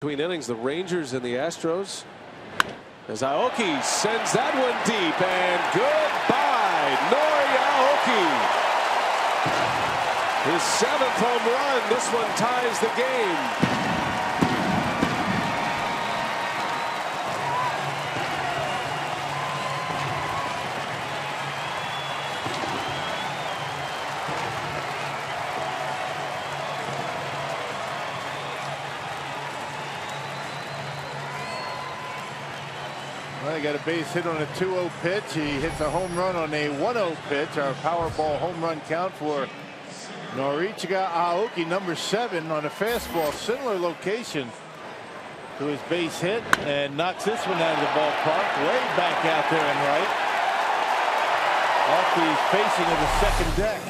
Between innings, the Rangers and the Astros. As Aoki sends that one deep and goodbye, Nori Aoki. His seventh home run. This one ties the game. Well, he got a base hit on a 2-0 pitch. He hits a home run on a 1-0 pitch. Our Powerball home run count for Norichika Aoki, number seven, on a fastball, similar location to his base hit, and knocks this one out of the ballpark, way back out there and right, off the facing of the second deck.